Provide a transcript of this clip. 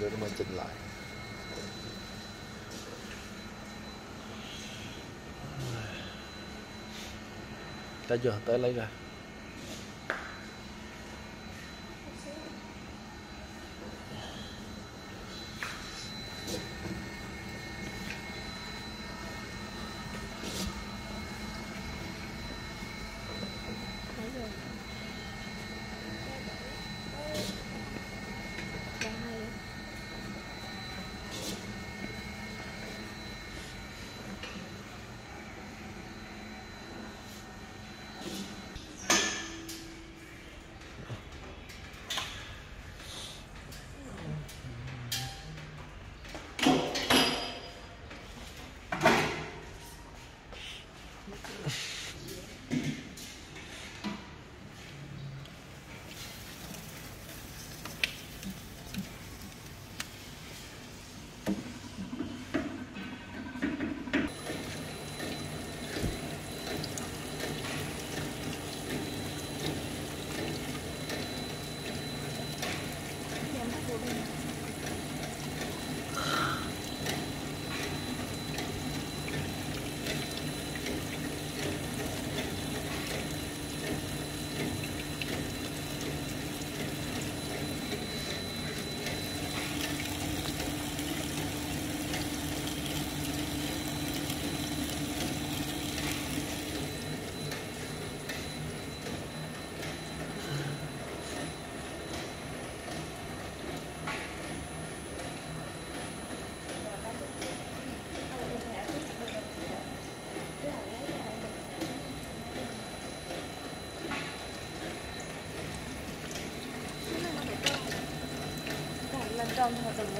rồi mình chỉnh lại. Ta giờ tới lấy ra. Thank you. Trong một rừng.